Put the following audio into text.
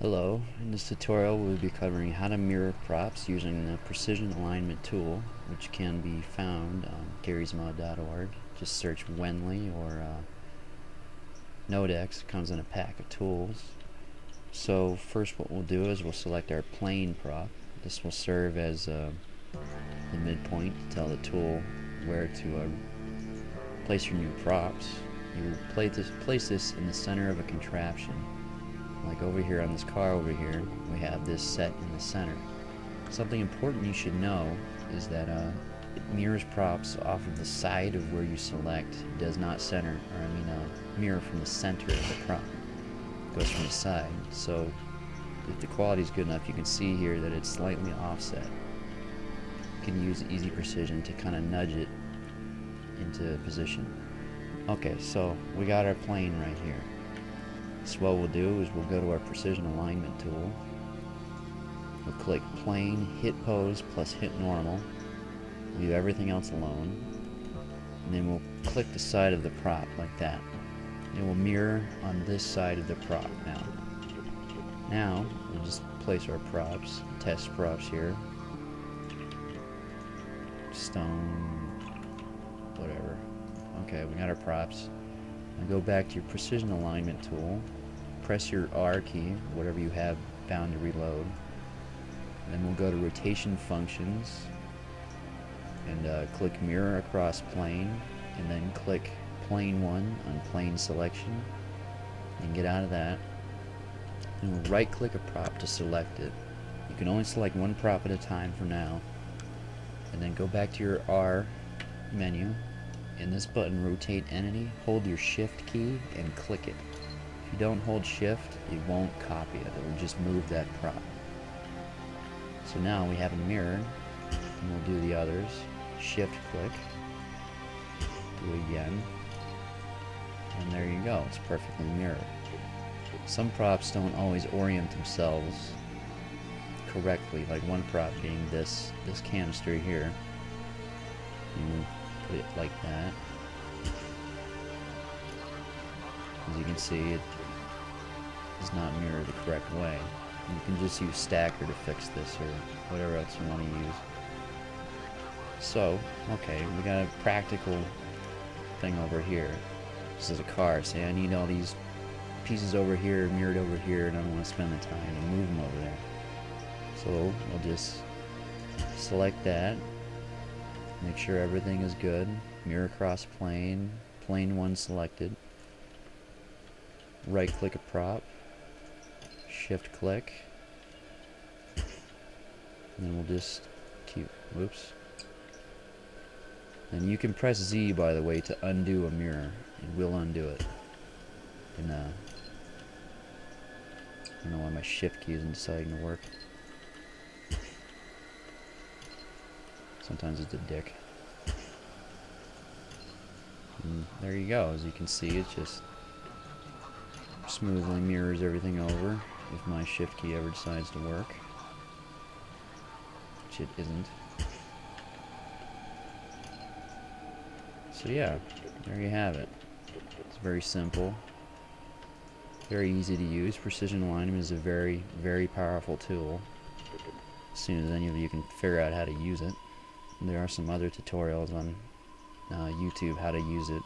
Hello, in this tutorial we'll be covering how to mirror props using the Precision Alignment tool which can be found on garrysmod.org. Just search Wenli or uh, Nodex, it comes in a pack of tools. So first what we'll do is we'll select our plane prop. This will serve as uh, the midpoint to tell the tool where to uh, place your new props. You place this, place this in the center of a contraption like over here on this car over here, we have this set in the center. Something important you should know is that uh, it mirrors props off of the side of where you select. It does not center, or I mean uh, mirror from the center of the prop. It goes from the side. So if the quality is good enough, you can see here that it's slightly offset. You can use easy precision to kind of nudge it into position. Okay, so we got our plane right here. So what we'll do is we'll go to our precision alignment tool. We'll click plane, hit pose, plus hit normal. Leave everything else alone. And then we'll click the side of the prop like that. It will mirror on this side of the prop now. Now, we'll just place our props, test props here. Stone, whatever. Okay, we got our props. Now go back to your precision alignment tool press your R key, whatever you have bound to reload. And then we'll go to rotation functions and uh, click mirror across plane and then click plane 1 on plane selection and get out of that. And we'll right click a prop to select it. You can only select one prop at a time for now. And then go back to your R menu. In this button, rotate entity, hold your shift key and click it. If you don't hold shift, it won't copy it. It will just move that prop. So now we have a mirror, and we'll do the others. Shift click, do it again, and there you go. It's perfectly mirrored. Some props don't always orient themselves correctly, like one prop being this this canister here. You put it like that. As you can see, it does not mirror the correct way. You can just use Stacker to fix this or whatever else you want to use. So, okay, we got a practical thing over here. This is a car. Say I need all these pieces over here, mirrored over here, and I don't want to spend the time to move them over there. So I'll just select that, make sure everything is good, mirror across plane, plane 1 selected, right click a prop, shift click, and then we'll just keep, whoops. And you can press Z, by the way, to undo a mirror. It will undo it. And, uh, I don't know why my shift key isn't deciding to work. Sometimes it's a dick. And there you go. As you can see, it's just smoothly mirrors everything over if my shift key ever decides to work. Which it isn't. So yeah, there you have it. It's very simple. Very easy to use. Precision alignment is a very, very powerful tool. As soon as any of you can figure out how to use it. And there are some other tutorials on uh, YouTube how to use it